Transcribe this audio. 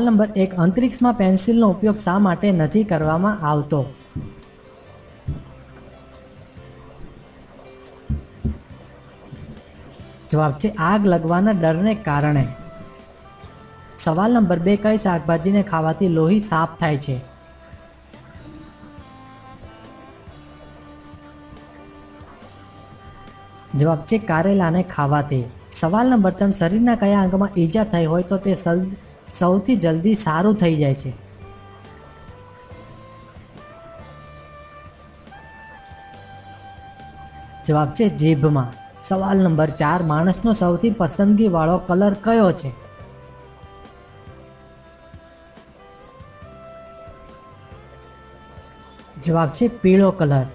Number એક અંતરિક્ષમાં પેન્સિલનો ઉપયોગ શા માટે નથી કરવામાં આવતો? જવાબ છે, આગ લગવાના ડરને કારણે. સવાલ નંબર બે, કઈ શાકભાજીને ખાવાથી લોહી સાફ થાય છે? જવાબ છે, કારેલાને ખાવાથી. સવાલ નંબર ત્રણ, શરીરના કયા અંગમાં ઈજા થઈ હોય તો તે સૌથી જલ્દી સારું થઈ જાય છે. જવાબ છે જીભમાં સવાલ નંબર ચાર, માણસનો સૌથી પસંદગીવાળો કલર કયો છે? જવાબ છે પીળો કલર.